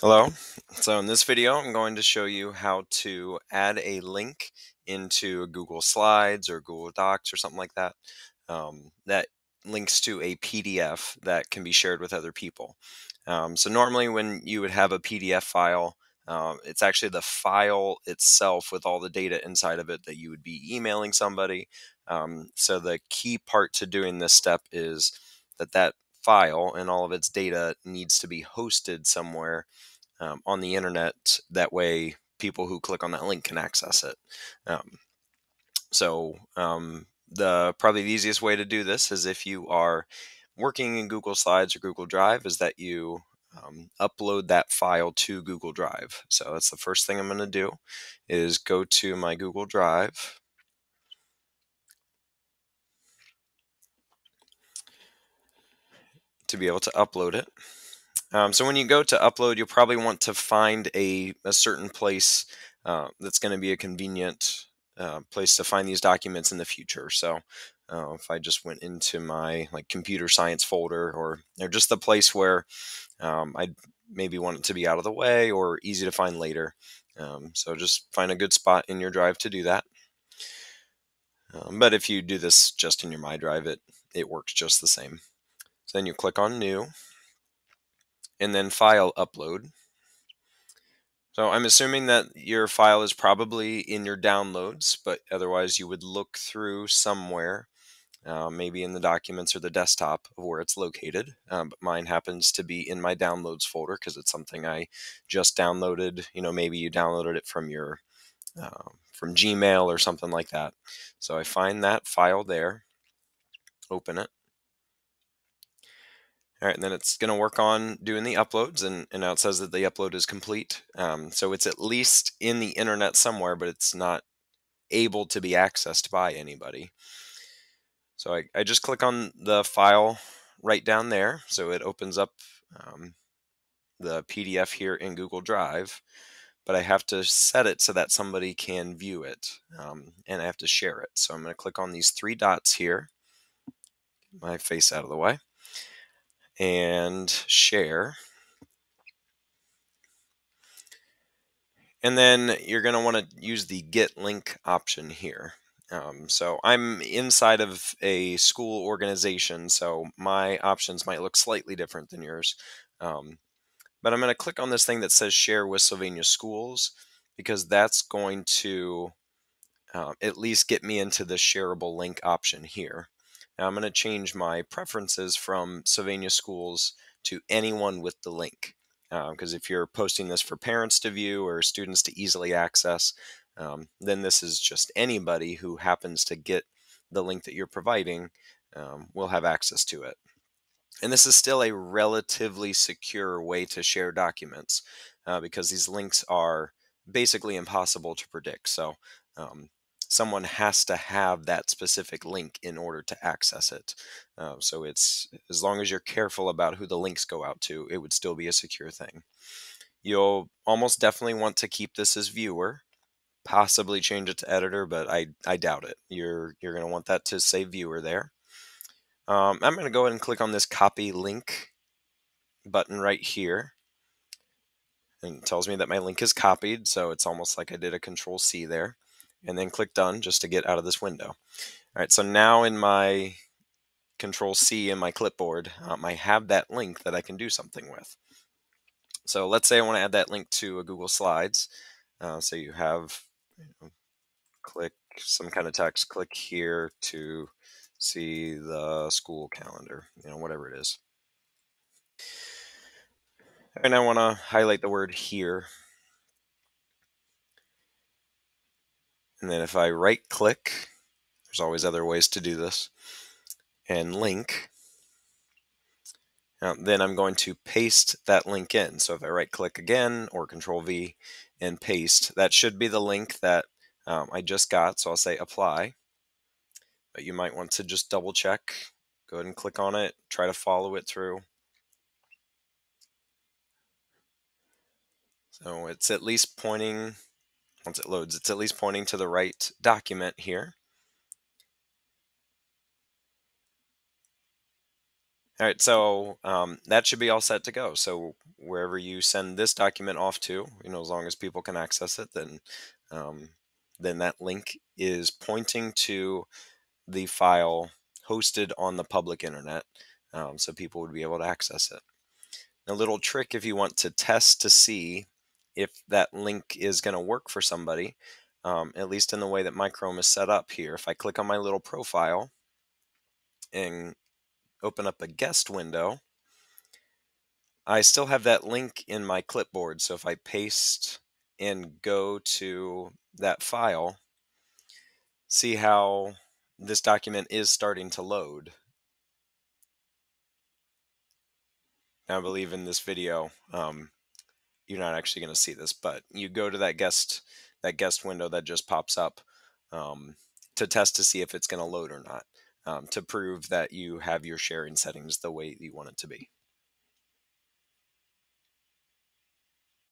Hello. So in this video, I'm going to show you how to add a link into Google Slides or Google Docs or something like that um, that links to a PDF that can be shared with other people. Um, so normally when you would have a PDF file, uh, it's actually the file itself with all the data inside of it that you would be emailing somebody. Um, so the key part to doing this step is that that file and all of its data needs to be hosted somewhere um, on the internet. That way, people who click on that link can access it. Um, so, um, the probably the easiest way to do this is if you are working in Google Slides or Google Drive, is that you um, upload that file to Google Drive. So that's the first thing I'm going to do is go to my Google Drive. To be able to upload it. Um, so when you go to upload, you'll probably want to find a, a certain place uh, that's going to be a convenient uh, place to find these documents in the future. So uh, if I just went into my like computer science folder or, or just the place where um, I maybe want it to be out of the way or easy to find later. Um, so just find a good spot in your drive to do that. Um, but if you do this just in your My Drive, it, it works just the same. So then you click on New and then File Upload. So I'm assuming that your file is probably in your downloads, but otherwise you would look through somewhere, uh, maybe in the documents or the desktop of where it's located. Um, but mine happens to be in my downloads folder because it's something I just downloaded. You know, maybe you downloaded it from your uh, from Gmail or something like that. So I find that file there, open it. All right, and then it's going to work on doing the uploads, and, and now it says that the upload is complete. Um, so it's at least in the internet somewhere, but it's not able to be accessed by anybody. So I, I just click on the file right down there. So it opens up um, the PDF here in Google Drive, but I have to set it so that somebody can view it, um, and I have to share it. So I'm going to click on these three dots here, my face out of the way and share. And then you're going to want to use the get link option here. Um, so I'm inside of a school organization, so my options might look slightly different than yours. Um, but I'm going to click on this thing that says share with Sylvania Schools because that's going to uh, at least get me into the shareable link option here. Now I'm going to change my preferences from Sylvania Schools to anyone with the link. Because uh, if you're posting this for parents to view or students to easily access, um, then this is just anybody who happens to get the link that you're providing um, will have access to it. And this is still a relatively secure way to share documents uh, because these links are basically impossible to predict. So um, someone has to have that specific link in order to access it. Uh, so it's as long as you're careful about who the links go out to, it would still be a secure thing. You'll almost definitely want to keep this as viewer, possibly change it to editor, but I, I doubt it. You're you're going to want that to say viewer there. Um, I'm going to go ahead and click on this copy link button right here. And it tells me that my link is copied, so it's almost like I did a control C there and then click done just to get out of this window. All right, so now in my control C in my clipboard, um, I have that link that I can do something with. So let's say I want to add that link to a Google Slides. Uh, so you have, you know, click some kind of text, click here to see the school calendar, you know, whatever it is. And I want to highlight the word here And then if I right click, there's always other ways to do this, and link, now, then I'm going to paste that link in. So if I right click again or control V and paste, that should be the link that um, I just got. So I'll say apply, but you might want to just double check. Go ahead and click on it, try to follow it through. So it's at least pointing once it loads, it's at least pointing to the right document here. All right, so um, that should be all set to go. So wherever you send this document off to, you know, as long as people can access it, then um, then that link is pointing to the file hosted on the public internet, um, so people would be able to access it. A little trick if you want to test to see if that link is going to work for somebody, um, at least in the way that my Chrome is set up here. If I click on my little profile and open up a guest window, I still have that link in my clipboard. So if I paste and go to that file, see how this document is starting to load. I believe in this video, um, you're not actually going to see this, but you go to that guest that guest window that just pops up um, to test to see if it's going to load or not, um, to prove that you have your sharing settings the way you want it to be.